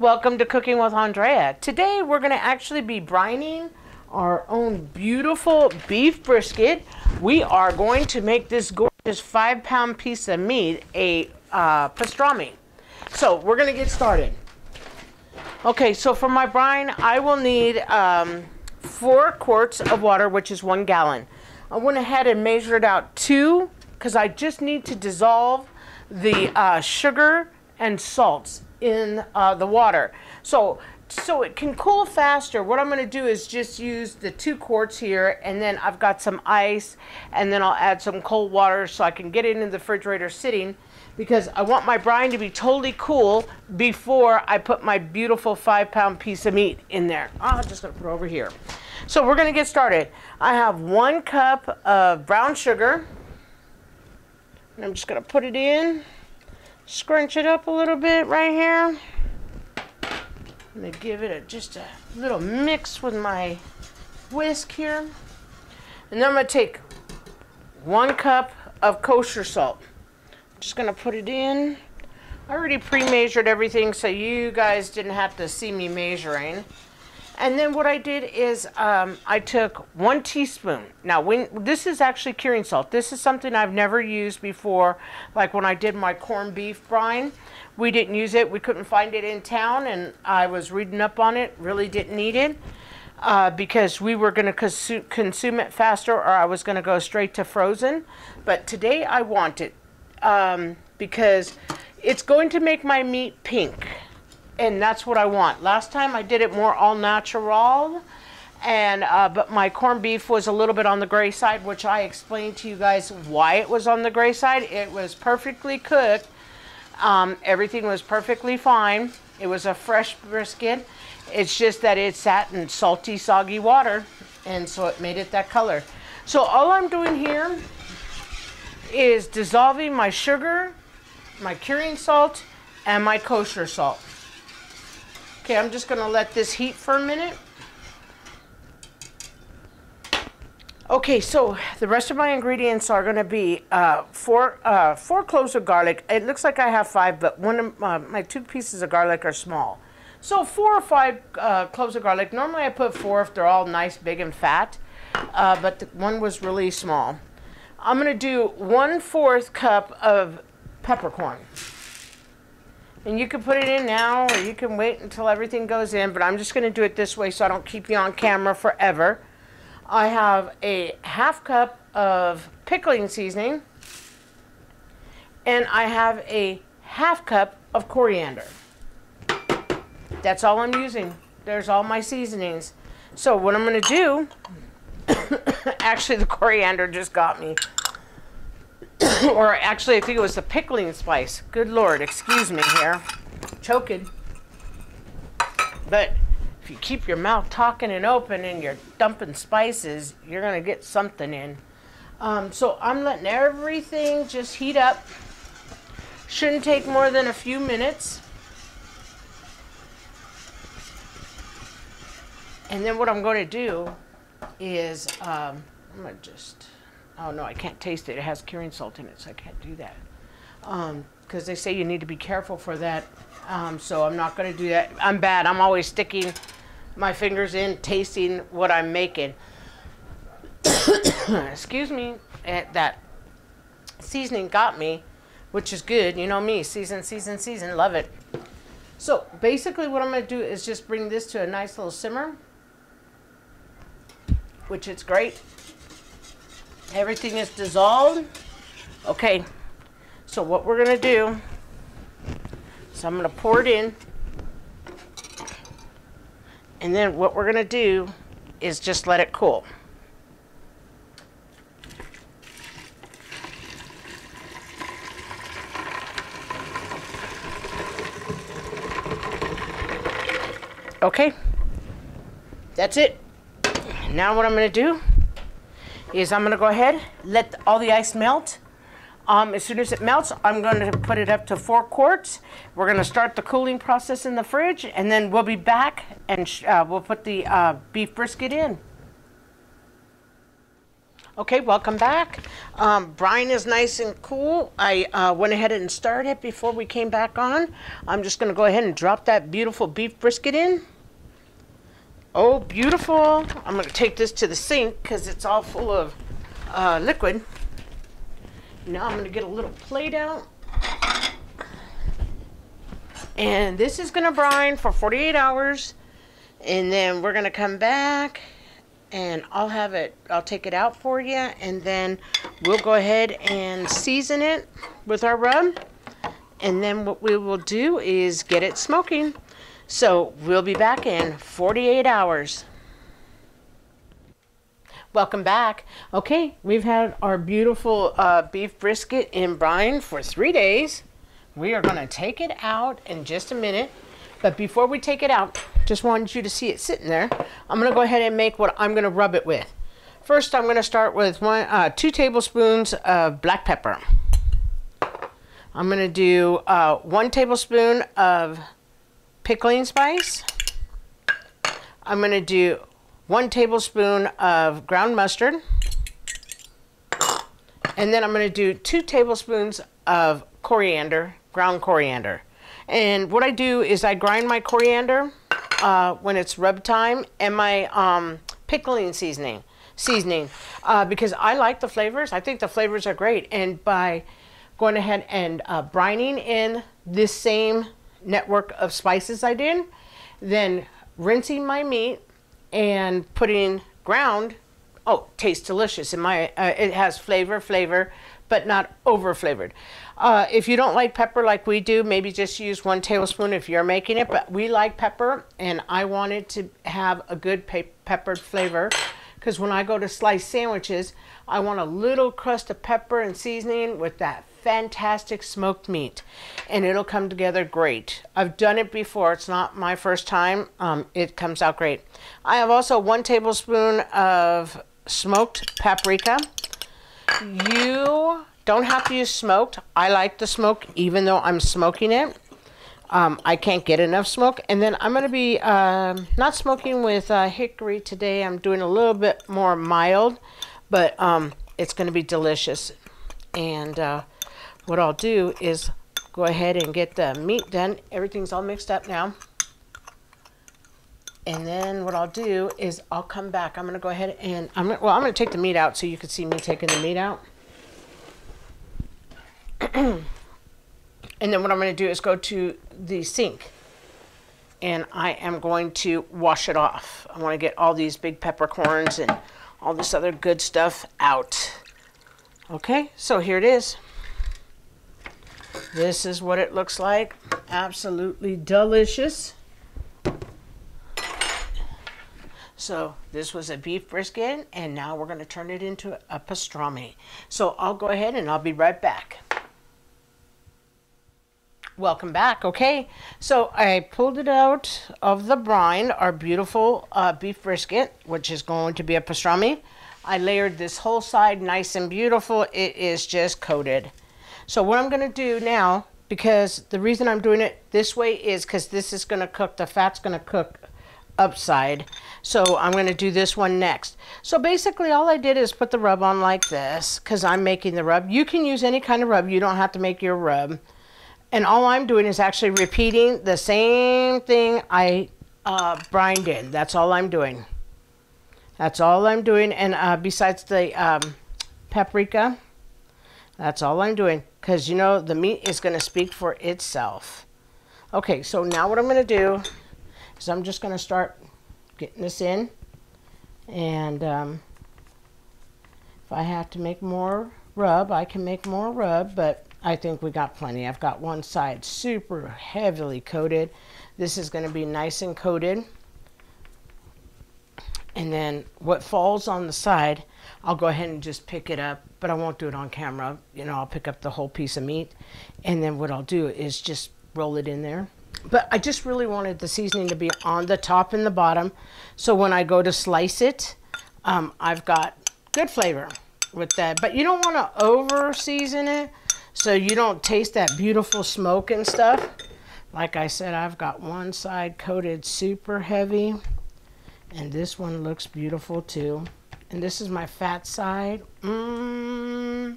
Welcome to Cooking with Andrea. Today we're going to actually be brining our own beautiful beef brisket. We are going to make this gorgeous five pound piece of meat a uh, pastrami. So we're going to get started. Okay, so for my brine, I will need um, four quarts of water, which is one gallon. I went ahead and measured out two because I just need to dissolve the uh, sugar and salts in uh, the water. So, so it can cool faster. What I'm going to do is just use the two quarts here and then I've got some ice and then I'll add some cold water so I can get it in the refrigerator sitting because I want my brine to be totally cool before I put my beautiful five pound piece of meat in there. Oh, I'm just going to put it over here. So we're going to get started. I have one cup of brown sugar. And I'm just going to put it in scrunch it up a little bit right here. I'm going to give it a, just a little mix with my whisk here. And then I'm going to take one cup of kosher salt. I'm just going to put it in. I already pre-measured everything so you guys didn't have to see me measuring. And then what I did is um, I took one teaspoon. Now, when this is actually curing salt. This is something I've never used before. Like when I did my corned beef brine, we didn't use it. We couldn't find it in town, and I was reading up on it. Really didn't need it uh, because we were going to consu consume it faster, or I was going to go straight to frozen. But today I want it um, because it's going to make my meat pink and that's what I want. Last time I did it more all natural, and uh, but my corned beef was a little bit on the gray side, which I explained to you guys why it was on the gray side. It was perfectly cooked. Um, everything was perfectly fine. It was a fresh brisket. It's just that it sat in salty, soggy water, and so it made it that color. So all I'm doing here is dissolving my sugar, my curing salt, and my kosher salt. Okay, I'm just to let this heat for a minute. Okay, so the rest of my ingredients are going to be uh, four, uh, four cloves of garlic. It looks like I have five, but one of uh, my two pieces of garlic are small. So four or five uh, cloves of garlic. Normally I put four if they're all nice, big, and fat, uh, but one was really small. I'm going to do one fourth cup of peppercorn. And you can put it in now or you can wait until everything goes in, but I'm just going to do it this way so I don't keep you on camera forever. I have a half cup of pickling seasoning and I have a half cup of coriander. That's all I'm using. There's all my seasonings. So what I'm going to do, actually the coriander just got me. or actually, I think it was the pickling spice. Good Lord, excuse me here. Choking. But if you keep your mouth talking and open and you're dumping spices, you're going to get something in. Um, so I'm letting everything just heat up. Shouldn't take more than a few minutes. And then what I'm going to do is, um, I'm going to just Oh no, I can't taste it. It has curing salt in it, so I can't do that. Because um, they say you need to be careful for that. Um, so I'm not going to do that. I'm bad. I'm always sticking my fingers in, tasting what I'm making. Excuse me. That seasoning got me, which is good. You know me, season, season, season. Love it. So basically what I'm going to do is just bring this to a nice little simmer, which is great. Everything is dissolved. Okay, so what we're gonna do so I'm gonna pour it in. And then what we're gonna do is just let it cool. Okay, that's it. Now what I'm gonna do is I'm going to go ahead, let all the ice melt. Um, as soon as it melts, I'm going to put it up to four quarts. We're going to start the cooling process in the fridge, and then we'll be back and uh, we'll put the uh, beef brisket in. Okay, welcome back. um, brine is nice and cool, I uh, went ahead and started it before we came back on. I'm just going to go ahead and drop that beautiful beef brisket in. Oh, beautiful. I'm going to take this to the sink because it's all full of uh, liquid. Now I'm going to get a little plate out. And this is going to brine for 48 hours. And then we're going to come back and I'll have it, I'll take it out for you. And then we'll go ahead and season it with our rub. And then what we will do is get it smoking. So we'll be back in 48 hours. Welcome back. Okay, we've had our beautiful uh, beef brisket in brine for three days. We are to take it out in just a minute. But before we take it out, just wanted you to see it sitting there. I'm to go ahead and make what I'm to rub it with. First, I'm to start with one, uh, two tablespoons of black pepper. I'm to do uh, one tablespoon of pickling spice. I'm going to do one tablespoon of ground mustard. And then I'm going to do two tablespoons of coriander, ground coriander. And what I do is I grind my coriander uh, when it's rub time and my um, pickling seasoning seasoning uh, because I like the flavors. I think the flavors are great. And by going ahead and uh, brining in this same network of spices I did, then rinsing my meat and putting ground. Oh, tastes delicious. In my, uh, it has flavor, flavor, but not over flavored. Uh, if you don't like pepper like we do, maybe just use one tablespoon if you're making it. But we like pepper, and I wanted to have a good pe peppered flavor because when I go to slice sandwiches, I want a little crust of pepper and seasoning with that fantastic smoked meat and it'll come together great. I've done it before. It's not my first time. Um, it comes out great. I have also one tablespoon of smoked paprika. You don't have to use smoked. I like the smoke even though I'm smoking it. Um, I can't get enough smoke. And then I'm going to be uh, not smoking with uh, hickory today. I'm doing a little bit more mild, but um, it's going to be delicious. And uh, what I'll do is go ahead and get the meat done. Everything's all mixed up now. And then what I'll do is I'll come back. I'm going to go ahead and I'm gonna, well, I'm going to take the meat out so you can see me taking the meat out. and then what I'm going to do is go to the sink and I am going to wash it off. I want to get all these big peppercorns and all this other good stuff out. Okay, so here it is. This is what it looks like. Absolutely delicious. So this was a beef brisket and now we're going to turn it into a pastrami. So I'll go ahead and I'll be right back. Welcome back. Okay, so I pulled it out of the brine, our beautiful uh, beef brisket, which is going to be a pastrami. I layered this whole side nice and beautiful. It is just coated. So what I'm going to do now, because the reason I'm doing it this way is because this is going to cook, the fat's going to cook upside. So I'm going to do this one next. So basically all I did is put the rub on like this because I'm making the rub. You can use any kind of rub. You don't have to make your rub. And all I'm doing is actually repeating the same thing I uh, brined in. That's all I'm doing. That's all I'm doing. And uh, besides the um, paprika, that's all I'm doing because you know the meat is going to speak for itself. Okay, so now what I'm going to do is I'm just going to start getting this in. And um, if I have to make more rub, I can make more rub, but I think we got plenty. I've got one side super heavily coated. This is going to be nice and coated. And then what falls on the side, I'll go ahead and just pick it up, but I won't do it on camera. You know, I'll pick up the whole piece of meat. And then what I'll do is just roll it in there. But I just really wanted the seasoning to be on the top and the bottom. So when I go to slice it, um, I've got good flavor with that. But you don't want to over season it so you don't taste that beautiful smoke and stuff. Like I said, I've got one side coated super heavy. And this one looks beautiful too. And this is my fat side. Mmm.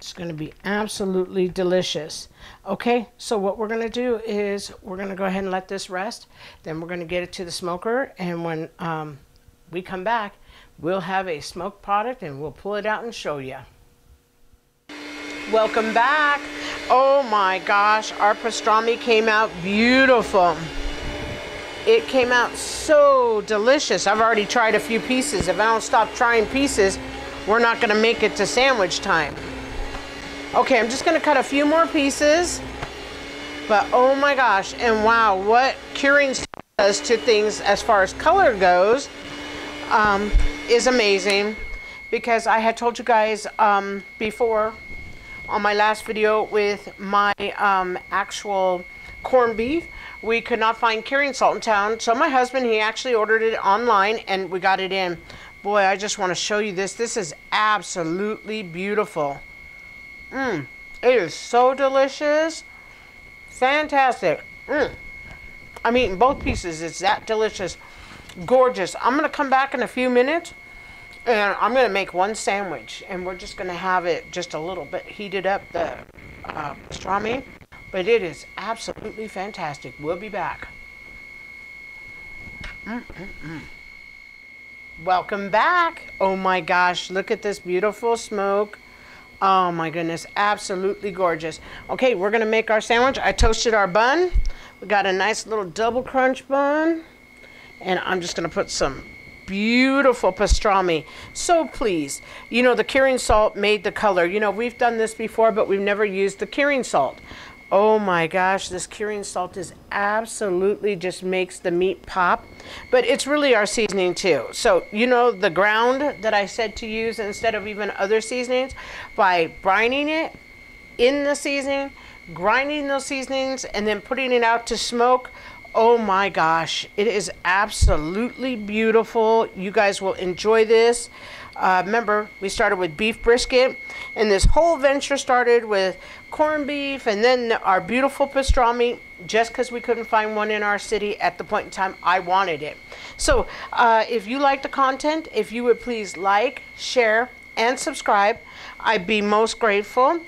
It's going to be absolutely delicious. Okay, so what we're going to do is we're going to go ahead and let this rest. Then we're going to get it to the smoker. And when um, we come back, we'll have a smoked product and we'll pull it out and show you. Welcome back. Oh my gosh, our pastrami came out beautiful. It came out so delicious. I've already tried a few pieces. If I don't stop trying pieces, we're not going to make it to sandwich time. Okay, I'm just gonna cut a few more pieces. But oh my gosh, and wow, what curing does to things as far as color goes um, is amazing. Because I had told you guys um, before on my last video with my um, actual corned beef, we could not find curing salt in town. So my husband, he actually ordered it online and we got it in. Boy, I just want to show you this. This is absolutely beautiful. Mmm. It is so delicious. Fantastic. Mmm. I'm eating both pieces. It's that delicious. Gorgeous. I'm going to come back in a few minutes and I'm going to make one sandwich. And we're just going to have it just a little bit heated up, the uh, pastrami. But it is absolutely fantastic. We'll be back. Mm -mm -mm. Welcome back. Oh my gosh, look at this beautiful smoke. Oh my goodness, absolutely gorgeous. Okay, we're gonna make our sandwich. I toasted our bun. We got a nice little double crunch bun. And I'm just gonna put some beautiful pastrami. So please, you know, the curing salt made the color. You know, we've done this before, but we've never used the curing salt. Oh my gosh, this curing salt is absolutely just makes the meat pop. But it's really our seasoning too. So, you know, the ground that I said to use instead of even other seasonings, by brining it in the seasoning, grinding those seasonings, and then putting it out to smoke. Oh my gosh, it is absolutely beautiful. You guys will enjoy this. Uh, remember, we started with beef brisket, and this whole venture started with corned beef and then our beautiful pastrami just because we couldn't find one in our city at the point in time I wanted it. So uh, if you like the content, if you would please like, share, and subscribe, I'd be most grateful.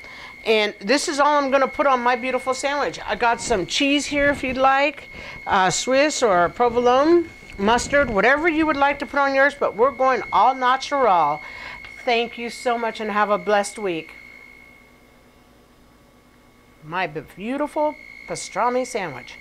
And this is all I'm going to put on my beautiful sandwich. I got some cheese here if you'd like, uh, Swiss or provolone, mustard, whatever you would like to put on yours, but we're going all natural. Thank you so much and have a blessed week my beautiful pastrami sandwich.